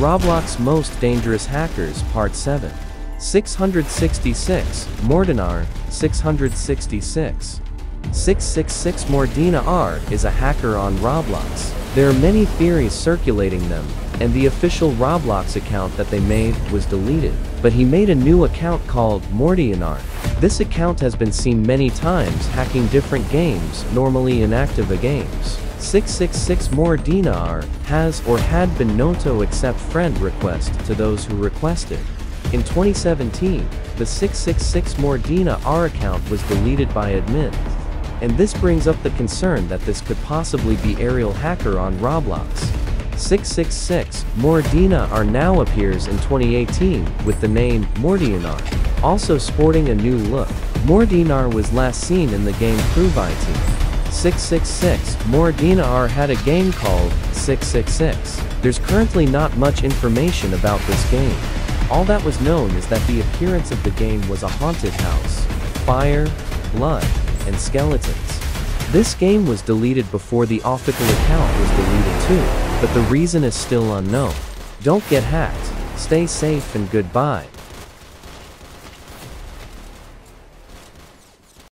Roblox Most Dangerous Hackers Part 7. 666, Moordenar, 666. 666 Moordenar is a hacker on Roblox. There are many theories circulating them, and the official Roblox account that they made was deleted. But he made a new account called Mordianar. This account has been seen many times hacking different games, normally inactive games. 666 Moordenar has or had been known to accept friend request to those who requested. In 2017, the 666 Moordenar account was deleted by admin. And this brings up the concern that this could possibly be aerial hacker on Roblox. 666 Moordenar now appears in 2018 with the name Mordianar, also sporting a new look. Moordenar was last seen in the game Team. 666, Moordenar had a game called 666. There's currently not much information about this game. All that was known is that the appearance of the game was a haunted house, fire, blood, and skeletons. This game was deleted before the official account was deleted too, but the reason is still unknown. Don't get hacked, stay safe and goodbye.